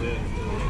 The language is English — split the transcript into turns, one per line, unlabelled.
Yeah.